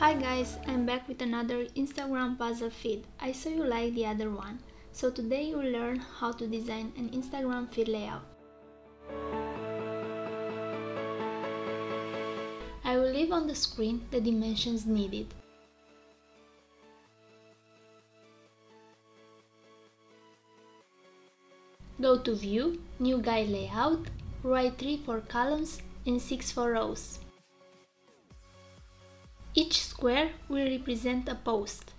Hi guys, I'm back with another Instagram puzzle feed. I saw you like the other one, so today you'll learn how to design an Instagram feed layout. I will leave on the screen the dimensions needed. Go to View, New Guide Layout, write 3 for columns and 6 for rows. Each square will represent a post.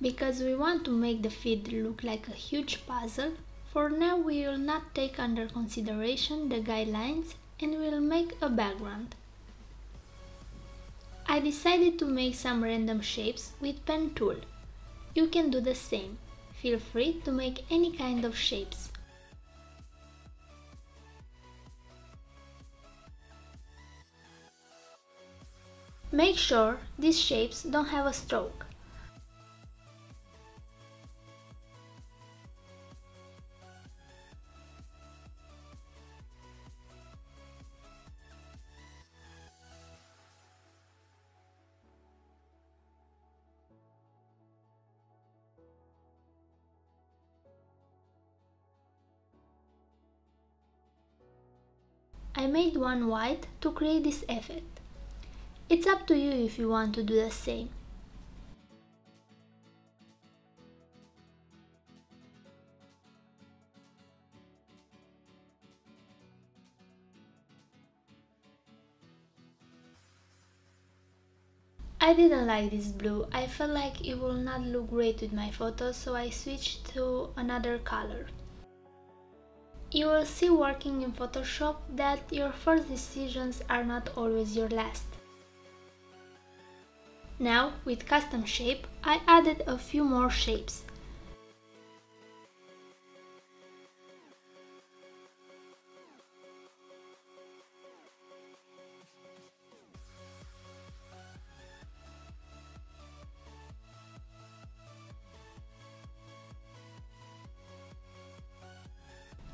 Because we want to make the feed look like a huge puzzle, for now we will not take under consideration the guidelines and will make a background. I decided to make some random shapes with pen tool. You can do the same. Feel free to make any kind of shapes. Make sure these shapes don't have a stroke. I made one white to create this effect. It's up to you if you want to do the same. I didn't like this blue, I felt like it will not look great with my photos so I switched to another color. You will see working in Photoshop that your first decisions are not always your last. Now, with custom shape, I added a few more shapes.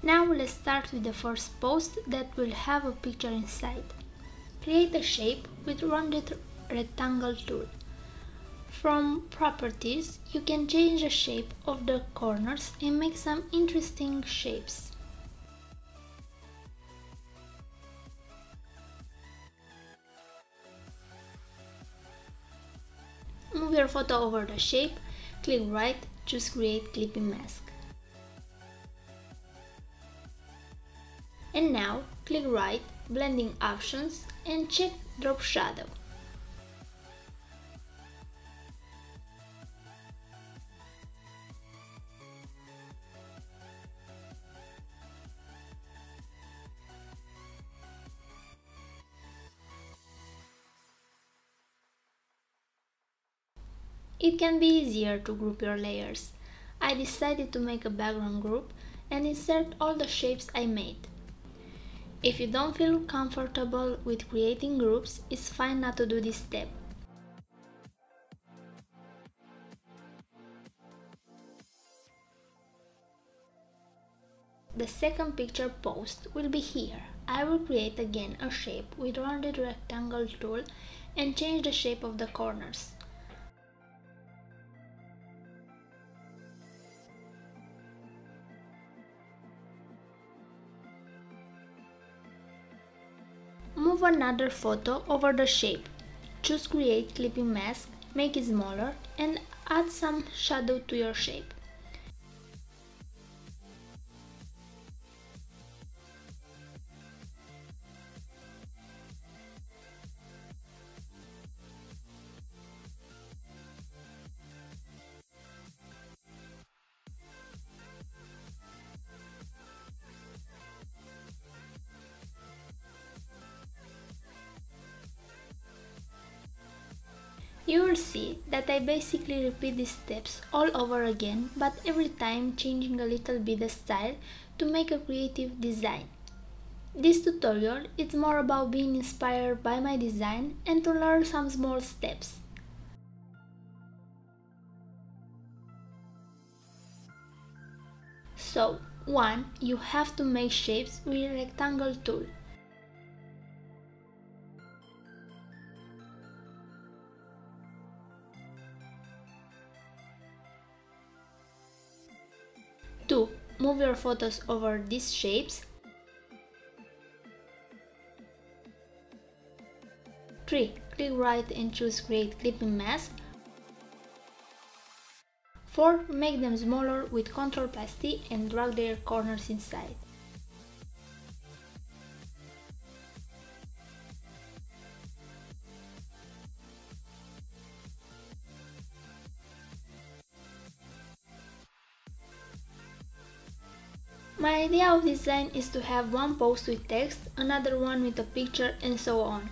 Now let's start with the first post that will have a picture inside. Create a shape with rounded rectangle tool. From properties, you can change the shape of the corners and make some interesting shapes. Move your photo over the shape, click right, choose create clipping mask. And now click right, blending options and check drop shadow. It can be easier to group your layers. I decided to make a background group and insert all the shapes I made. If you don't feel comfortable with creating groups, it's fine not to do this step. The second picture post will be here. I will create again a shape with rounded rectangle tool and change the shape of the corners. Move another photo over the shape. Choose create clipping mask, make it smaller and add some shadow to your shape. You will see that I basically repeat these steps all over again, but every time changing a little bit the style to make a creative design. This tutorial is more about being inspired by my design and to learn some small steps. So, 1. You have to make shapes with rectangle tool. Photos over these shapes. 3. Click right and choose Create Clipping Mask. 4. Make them smaller with Ctrl plus T and drag their corners inside. My idea of design is to have one post with text, another one with a picture and so on.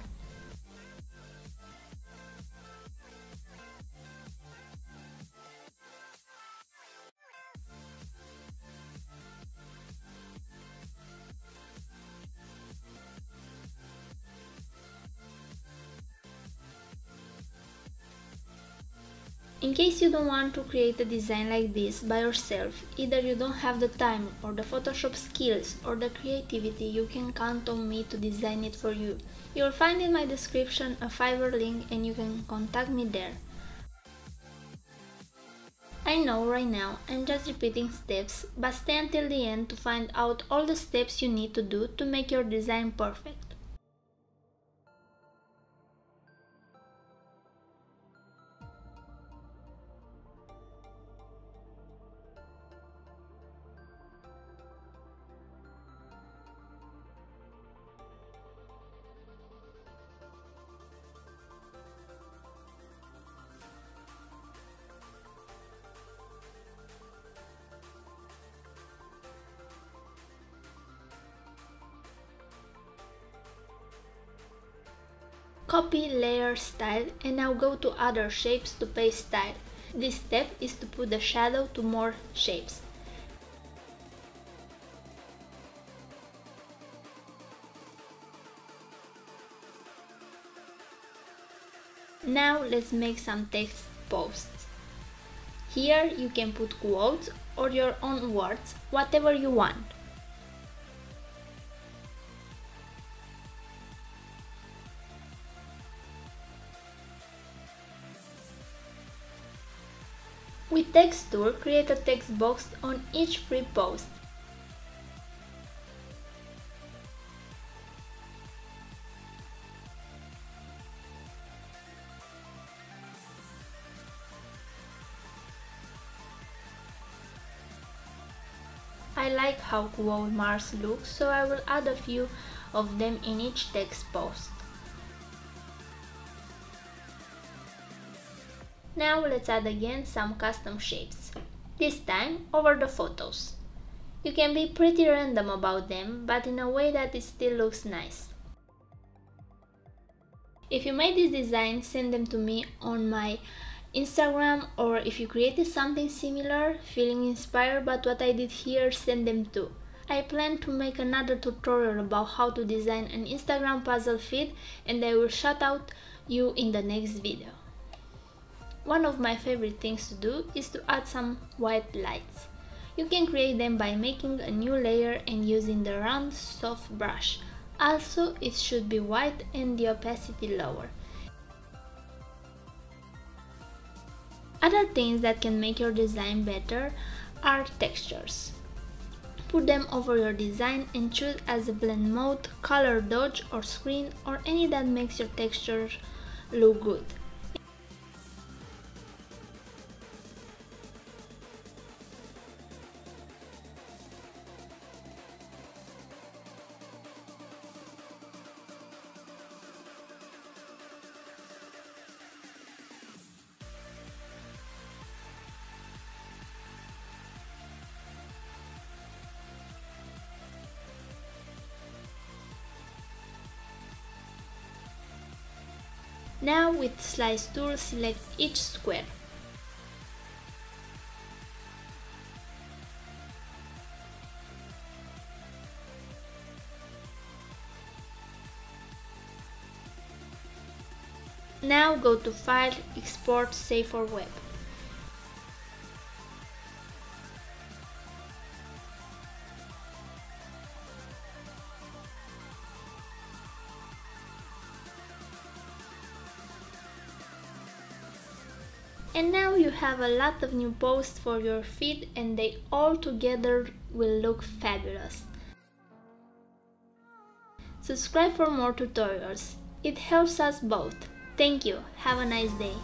In case you don't want to create a design like this by yourself, either you don't have the time or the Photoshop skills or the creativity, you can count on me to design it for you. You will find in my description a Fiverr link and you can contact me there. I know right now I'm just repeating steps, but stay until the end to find out all the steps you need to do to make your design perfect. Copy layer style and now go to other shapes to paste style. This step is to put the shadow to more shapes. Now let's make some text posts. Here you can put quotes or your own words, whatever you want. With Text Tool, create a text box on each free post. I like how quote marks look, so I will add a few of them in each text post. Now let's add again some custom shapes, this time over the photos. You can be pretty random about them, but in a way that it still looks nice. If you made this design, send them to me on my Instagram or if you created something similar, feeling inspired by what I did here, send them too. I plan to make another tutorial about how to design an Instagram puzzle feed and I will shout out you in the next video. One of my favorite things to do is to add some white lights. You can create them by making a new layer and using the round soft brush. Also, it should be white and the opacity lower. Other things that can make your design better are textures. Put them over your design and choose as a blend mode, color dodge or screen or any that makes your texture look good. Now with slice tool select each square. Now go to File, Export, Save for Web. And now you have a lot of new posts for your feed and they all together will look fabulous. Subscribe for more tutorials. It helps us both. Thank you. Have a nice day.